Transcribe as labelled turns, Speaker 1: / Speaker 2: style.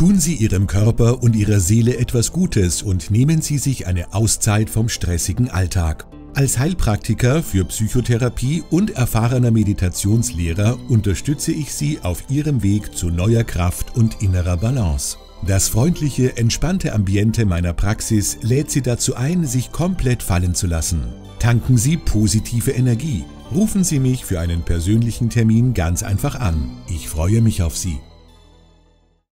Speaker 1: Tun Sie Ihrem Körper und Ihrer Seele etwas Gutes und nehmen Sie sich eine Auszeit vom stressigen Alltag. Als Heilpraktiker für Psychotherapie und erfahrener Meditationslehrer unterstütze ich Sie auf Ihrem Weg zu neuer Kraft und innerer Balance. Das freundliche, entspannte Ambiente meiner Praxis lädt Sie dazu ein, sich komplett fallen zu lassen. Tanken Sie positive Energie. Rufen Sie mich für einen persönlichen Termin ganz einfach an. Ich freue mich auf Sie.